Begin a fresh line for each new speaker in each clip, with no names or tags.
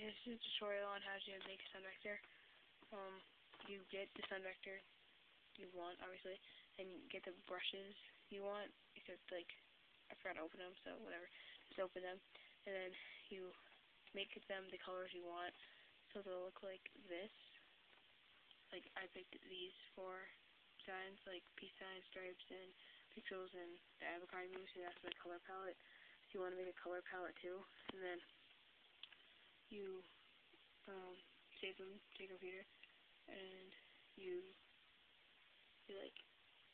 this is a tutorial on how to make a sun vector. Um, you get the sun vector you want, obviously, and get the brushes you want, except, like, I forgot to open them, so whatever. Just open them, and then you make them the colors you want, so they'll look like this. Like, I picked these four designs, like peace signs, stripes, and pixels, and the avocado moose, and that's my color palette. So you want to make a color palette, too, and then you um, save them to your computer, and you, you like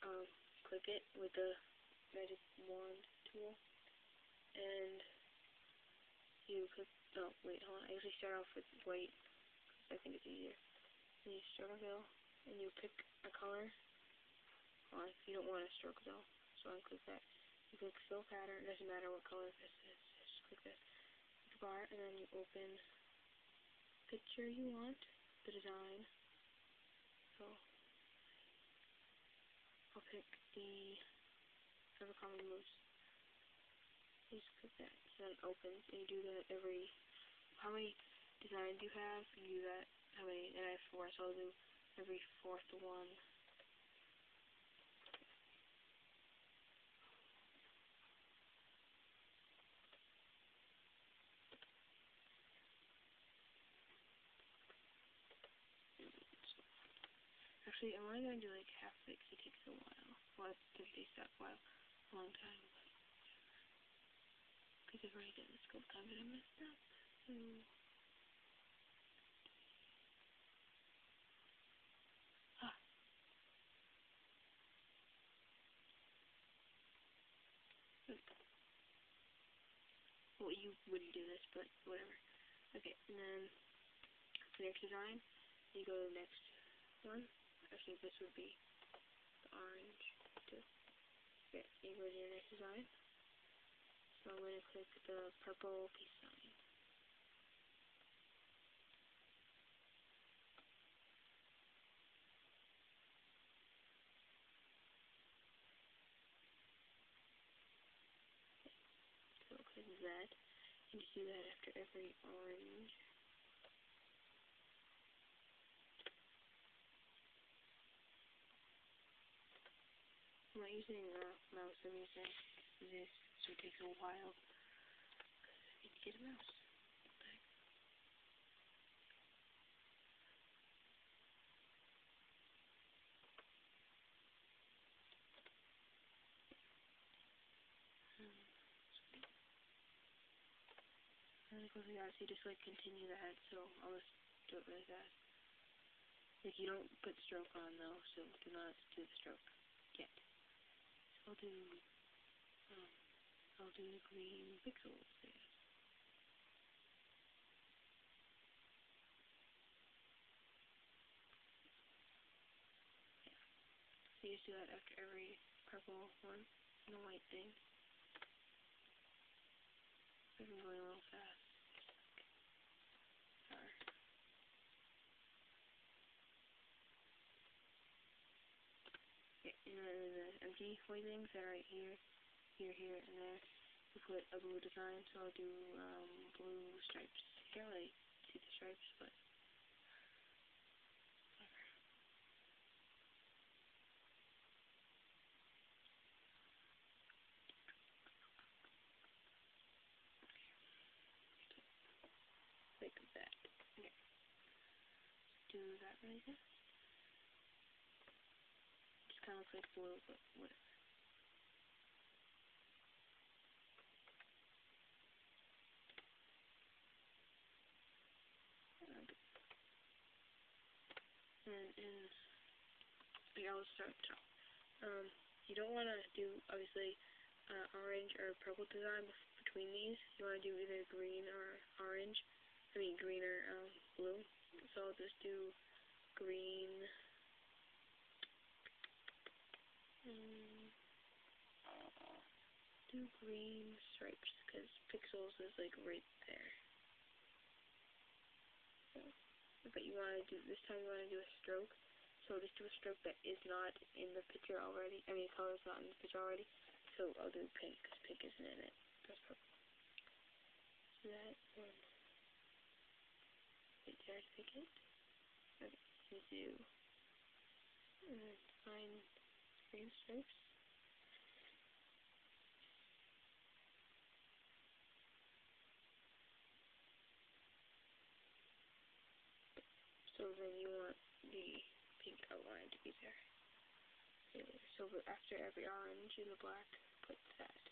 um, click it with the magic wand tool, and you click. Oh wait, hold on. I usually start off with white. I think it's easier. And you stroke though, and you pick a color. Hold On you don't want a stroke though, so unclick that. You click fill pattern. It doesn't matter what color this is. Just click this bar, and then you open picture you want, the design. So, I'll pick the Evercommon Moose. You just click that, so then it opens, and you do that every, how many designs you have, you do that, how many, and I have four, so I'll do every fourth one. Actually, I'm only going to do like half of it because it takes a while. Well, it takes a while, a long time. Because I've already done this a couple times and I messed up. So. Ah. Well, you wouldn't do this, but whatever. Okay, and then the next design, you go to the next one. Actually, this would be the orange. To your next design. So I'm going to click the purple peace sign. So click that, and you see that after every orange. I'm not using a uh, mouse, I'm using this, so it takes a while. I need to get a mouse. Really quickly, guys, you just like continue that, so I'll just do it really fast. Like, you don't put stroke on though, so do not do the stroke yet. Do, um, the green pixels there. Yeah. So you just do that after every purple one, and the white thing. I'm going a little fast. and then the empty white things are right here, here, here, and there. We put a blue design, so I'll do um, blue stripes. You can't really see the stripes, but. Like that. Okay. Do that really fast. Of looks like whatever. And in, like, I'll start top. Um, you don't want to do, obviously, uh, orange or purple design between these. You want to do either green or orange. I mean, green or um, blue. So I'll just do green. Do green stripes because pixels is like right there. So, but you want to do, this time you want to do a stroke. So just do a stroke that is not in the picture already. I mean, color is not in the picture already. So I'll do pink because pink isn't in it. That's purple. So that one. there to pick it. Okay, do uh, define stripes. So then you want the pink outline to be there. Okay, so after every orange in the black, put that.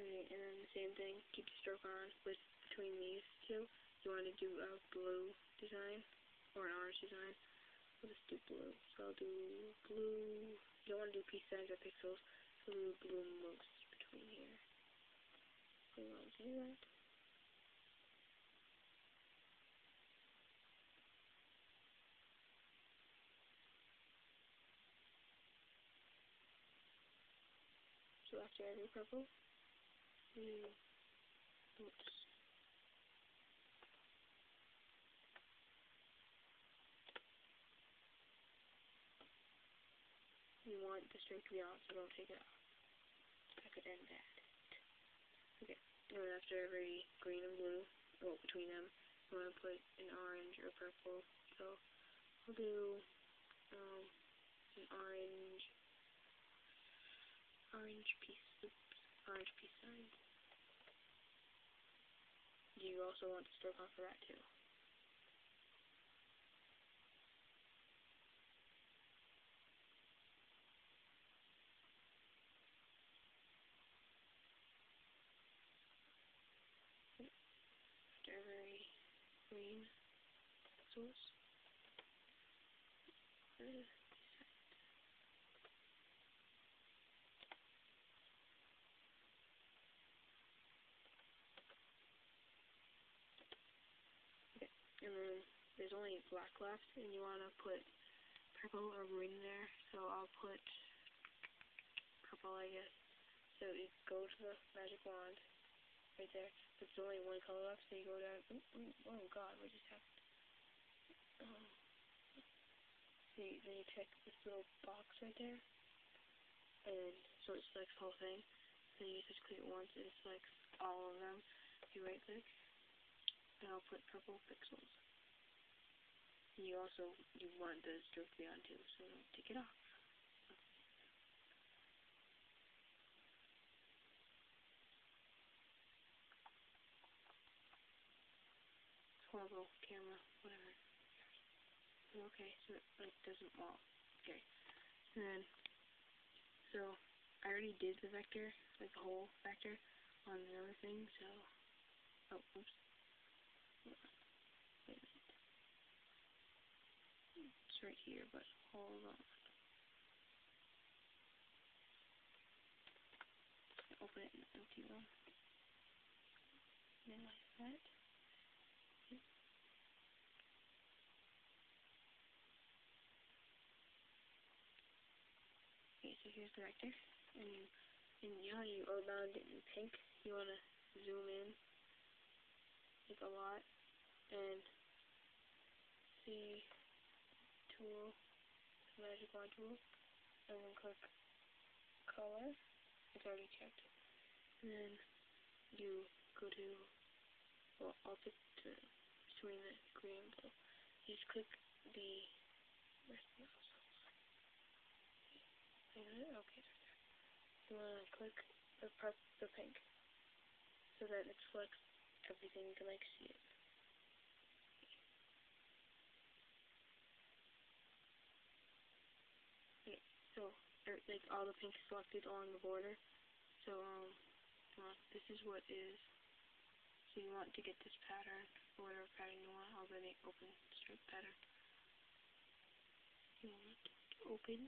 Alright, and then the same thing, keep the stroke on with between these two. You want to do a blue design or an orange design. I'll just do blue. So I'll do blue. You don't want to do piece size or pixels, so I'll do blue most between here. So you want to do that. So after every purple, you want the string to be on, so don't take it off. I could end that. Okay, and then after every green and blue, well, between them, you want to put an orange or purple. So I'll do um, an orange, orange peace, oops, orange peace sign. You also want to stroke on for that too. Every green pixels. Uh, and then there's only black left, and you want to put purple or green there, so I'll put purple, I guess. So you go to the magic wand, right there, but there's only one color left, so you go down, ooh, oh god, what just happened? Oh. So you, then you check this little box right there, and so it selects the whole thing, then you just click it once, and it selects all of them, you right click, and I'll put purple pixels. And you also, you want the stroke to be on too, so don't take it off. Horrible, camera, whatever. Okay, so it like doesn't, well, okay. And then, so, I already did the vector, like the whole vector, on the other thing, so, oh, oops. It's right here, but hold on. Open it in an empty one. Minimize that. Okay, so here's the vector, and know how you outlined it in pink? You want to zoom in, like a lot, and see tool, magic wand tool, and then click color. It's already checked. And then you go to, well, I'll pick the, between the green and blue. You just click the, where's the mouse? Okay, You want to click the, the pink, so that it selects everything you can like see it. So, er, like all the pink selected along the border. So, um, this is what is. So you want to get this pattern, or whatever pattern you want, I'll open straight pattern. You want to open.